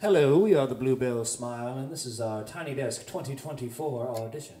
Hello, we are the Bluebell Smile, and this is our Tiny Desk 2024 audition.